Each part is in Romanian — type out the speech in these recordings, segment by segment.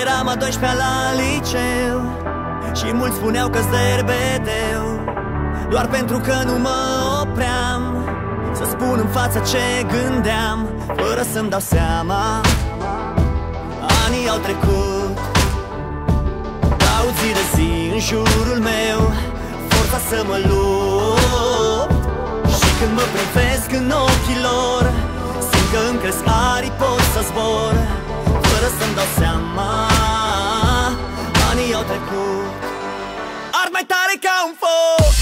Eram a 12 la liceu Și mulți spuneau că zerbeteu. Doar pentru că nu mă opream Să spun în față ce gândeam Fără să-mi dau seama. Anii au trecut Caut zi de zi în jurul meu Forța să mă lupt. Și când mă privesc în ochii lor Simt că îmi cresc arii, pot să zbor Fără să-mi dau Ard mai tare ca un foc.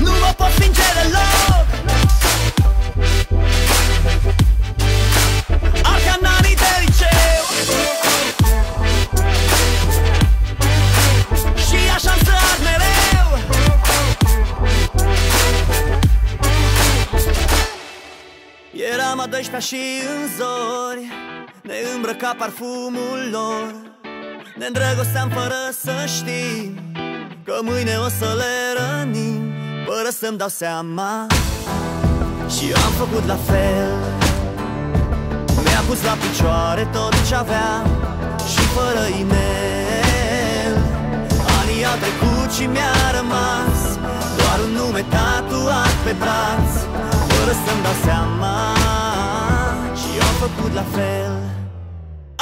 Nu mă pot stinge deloc. Ard ca în anii de liceu. Și așa să ard mereu. Eram a 12 și în zori Ne îmbrăca parfumul lor Ne îndrăgosteam fără să știm Că mâine o să le rănim. Fără să-mi dau seama Și eu am făcut la fel. Mi-a pus la picioare tot ce aveam Și fără inel. Anii au trecut și mi-a rămas Doar un nume tatuat pe braț. Fără să-mi dau seama Și eu am făcut la fel.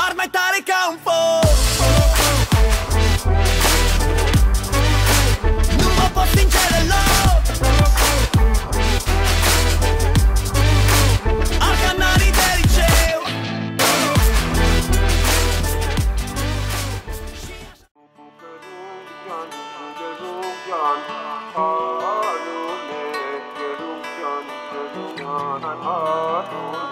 Ard mai tare ca un foc Gnana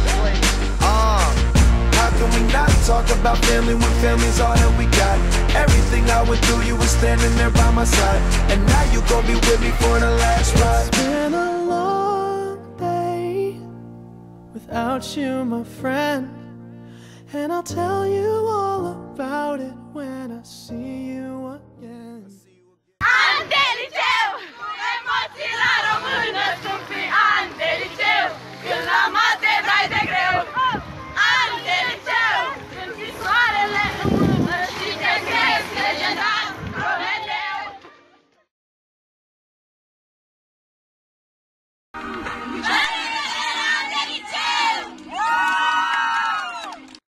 Can we not talk about family when family's all that we got? Everything I went through, you were standing there by my side. And now you gon' be with me for the last ride. It's been a long day without you, my friend. And I'll tell you